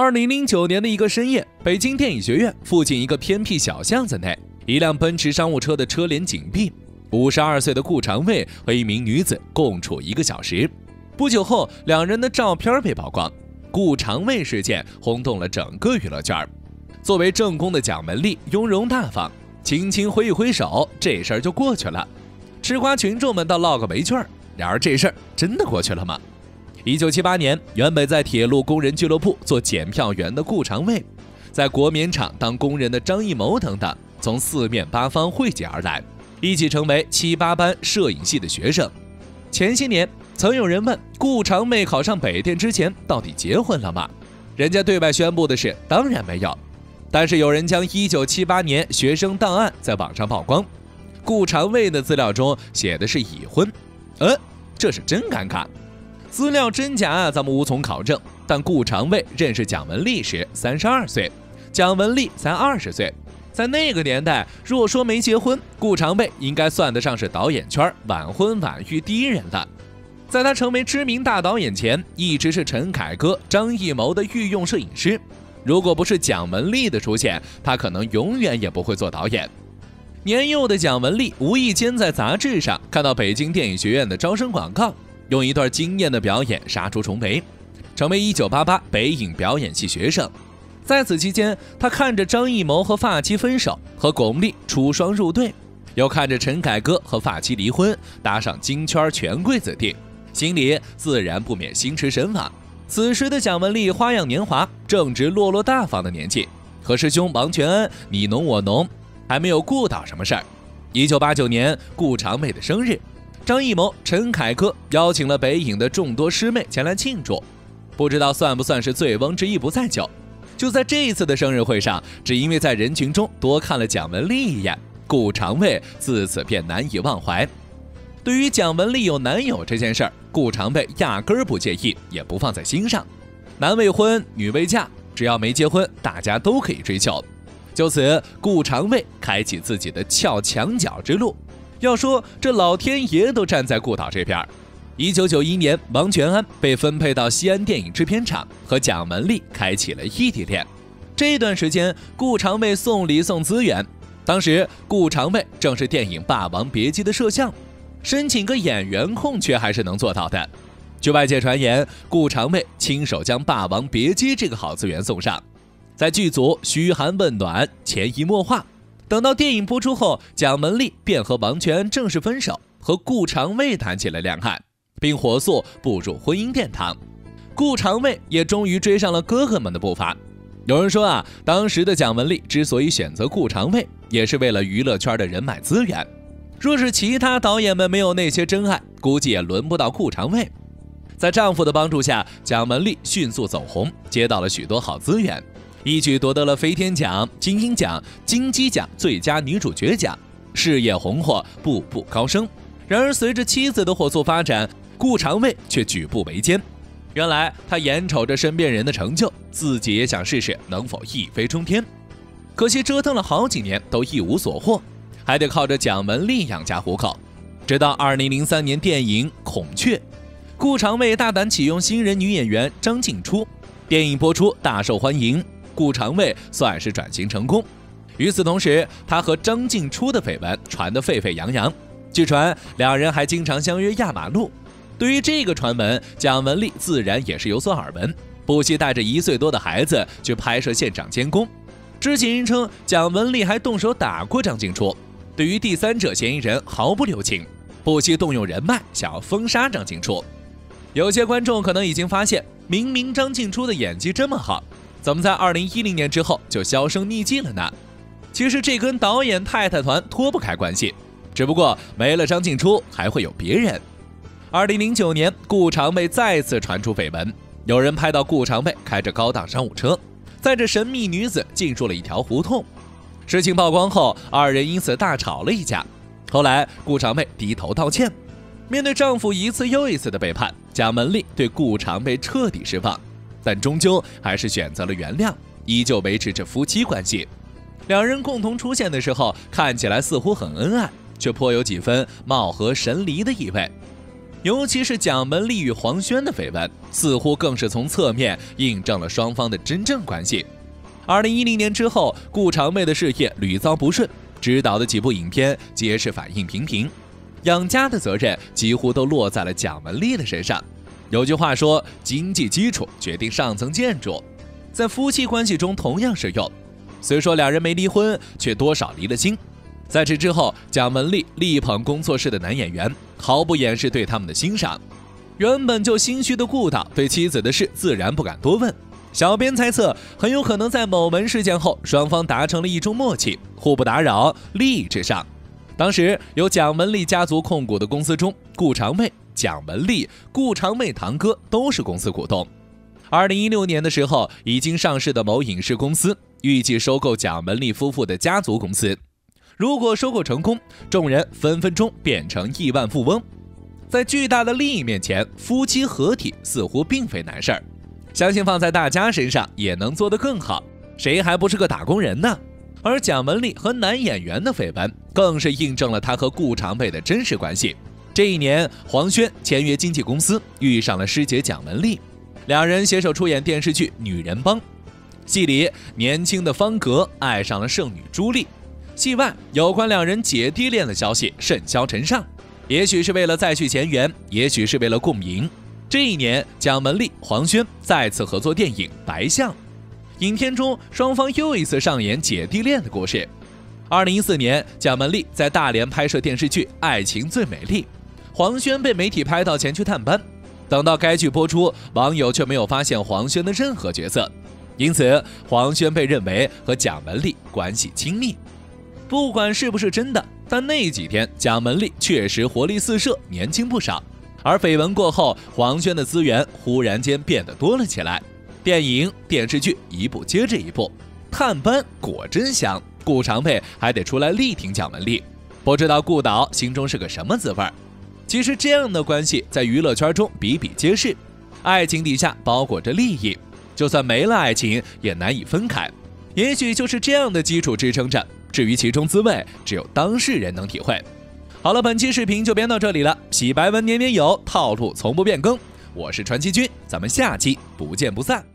二零零九年的一个深夜，北京电影学院附近一个偏僻小巷子内，一辆奔驰商务车的车帘紧闭，五十二岁的顾长卫和一名女子共处一个小时。不久后，两人的照片被曝光，顾长卫事件轰动了整个娱乐圈。作为正宫的蒋雯丽雍容大方，轻轻挥一挥手，这事儿就过去了。吃瓜群众们倒唠个没趣儿，然而这事儿真的过去了吗？一九七八年，原本在铁路工人俱乐部做检票员的顾长卫，在国棉厂当工人的张艺谋等等，从四面八方汇集而来，一起成为七八班摄影系的学生。前些年，曾有人问顾长卫考上北电之前到底结婚了吗？人家对外宣布的是当然没有。但是有人将一九七八年学生档案在网上曝光，顾长卫的资料中写的是已婚，呃，这是真尴尬。资料真假，咱们无从考证。但顾长卫认识蒋雯丽时三十二岁，蒋雯丽才二十岁，在那个年代，若说没结婚，顾长卫应该算得上是导演圈晚婚晚育第一人了。在他成为知名大导演前，一直是陈凯歌、张艺谋的御用摄影师。如果不是蒋雯丽的出现，他可能永远也不会做导演。年幼的蒋雯丽无意间在杂志上看到北京电影学院的招生广告。用一段惊艳的表演杀出重围，成为1988北影表演系学生。在此期间，他看着张艺谋和发妻分手，和巩俐出双入对，又看着陈凯歌和发妻离婚，搭上京圈权贵子弟，心里自然不免心驰神往。此时的蒋雯丽花样年华，正值落落大方的年纪，和师兄王全安你侬我侬，还没有顾到什么事儿。1989年，顾长卫的生日。张艺谋、陈凯歌邀请了北影的众多师妹前来庆祝，不知道算不算是醉翁之意不在酒。就在这一次的生日会上，只因为在人群中多看了蒋雯丽一眼，顾长卫自此便难以忘怀。对于蒋雯丽有男友这件事儿，顾长卫压根儿不介意，也不放在心上。男未婚，女未嫁，只要没结婚，大家都可以追求。就此，顾长卫开启自己的撬墙角之路。要说这老天爷都站在顾导这边。一九九一年，王全安被分配到西安电影制片厂，和蒋雯丽开启了异地恋。这段时间，顾长卫送礼送资源。当时，顾长卫正是电影《霸王别姬》的摄像，申请个演员空缺还是能做到的。据外界传言，顾长卫亲手将《霸王别姬》这个好资源送上，在剧组嘘寒问暖，潜移默化。等到电影播出后，蒋雯丽便和王全正式分手，和顾长卫谈起了恋爱，并火速步入婚姻殿堂。顾长卫也终于追上了哥哥们的步伐。有人说啊，当时的蒋雯丽之所以选择顾长卫，也是为了娱乐圈的人脉资源。若是其他导演们没有那些真爱，估计也轮不到顾长卫。在丈夫的帮助下，蒋雯丽迅速走红，接到了许多好资源。一举夺得了飞天奖、金鹰奖、金鸡奖最佳女主角奖，事业红火，步步高升。然而，随着妻子的火速发展，顾长卫却举步维艰。原来，他眼瞅着身边人的成就，自己也想试试能否一飞冲天。可惜折腾了好几年都一无所获，还得靠着蒋雯丽养家糊口。直到2003年电影《孔雀》，顾长卫大胆启用新人女演员张静初，电影播出大受欢迎。顾长卫算是转型成功。与此同时，他和张静初的绯闻传得沸沸扬扬。据传，两人还经常相约压马路。对于这个传闻，蒋雯丽自然也是有所耳闻，不惜带着一岁多的孩子去拍摄现场监工。知情人称，蒋雯丽还动手打过张静初。对于第三者嫌疑人毫不留情，不惜动用人脉想要封杀张静初。有些观众可能已经发现，明明张静初的演技这么好。怎么在二零一零年之后就销声匿迹了呢？其实这跟导演太太团脱不开关系，只不过没了张静初还会有别人。二零零九年，顾长卫再次传出绯闻，有人拍到顾长卫开着高档商务车，载着神秘女子进入了一条胡同。事情曝光后，二人因此大吵了一架。后来，顾长卫低头道歉。面对丈夫一次又一次的背叛，蒋雯丽对顾长卫彻底失望。但终究还是选择了原谅，依旧维持着夫妻关系。两人共同出现的时候，看起来似乎很恩爱，却颇有几分貌合神离的意味。尤其是蒋雯丽与黄轩的绯闻，似乎更是从侧面印证了双方的真正关系。二零一零年之后，顾长卫的事业屡遭不顺，执导的几部影片皆是反应平平，养家的责任几乎都落在了蒋雯丽的身上。有句话说：“经济基础决定上层建筑”，在夫妻关系中同样适用。虽说两人没离婚，却多少离了心。在这之后，蒋雯丽力捧工作室的男演员，毫不掩饰对他们的欣赏。原本就心虚的顾导，对妻子的事自然不敢多问。小编猜测，很有可能在某门事件后，双方达成了一种默契，互不打扰，利益至上。当时由蒋雯丽家族控股的公司中，顾长卫、蒋雯丽、顾长卫堂哥都是公司股东。二零一六年的时候，已经上市的某影视公司预计收购蒋雯丽夫妇的家族公司。如果收购成功，众人分分钟变成亿万富翁。在巨大的利益面前，夫妻合体似乎并非难事儿。相信放在大家身上也能做得更好。谁还不是个打工人呢？而蒋雯丽和男演员的绯闻，更是印证了他和顾长卫的真实关系。这一年，黄轩签约经纪公司，遇上了师姐蒋雯丽，两人携手出演电视剧《女人帮》。戏里，年轻的方格爱上了剩女朱莉。戏外，有关两人姐弟恋的消息甚嚣尘上，也许是为了再续前缘，也许是为了共赢。这一年，蒋雯丽、黄轩再次合作电影《白象》，影片中双方又一次上演姐弟恋的故事。二零一四年，蒋雯丽在大连拍摄电视剧《爱情最美丽》，黄轩被媒体拍到前去探班，等到该剧播出，网友却没有发现黄轩的任何角色，因此黄轩被认为和蒋雯丽关系亲密。不管是不是真的，但那几天蒋雯丽确实活力四射，年轻不少。而绯闻过后，黄轩的资源忽然间变得多了起来，电影、电视剧一部接着一部，探班果真香。顾长卫还得出来力挺蒋雯丽，不知道顾导心中是个什么滋味儿。其实这样的关系在娱乐圈中比比皆是，爱情底下包裹着利益，就算没了爱情也难以分开。也许就是这样的基础支撑着。至于其中滋味，只有当事人能体会。好了，本期视频就编到这里了。洗白文年年有，套路从不变更。我是传奇君，咱们下期不见不散。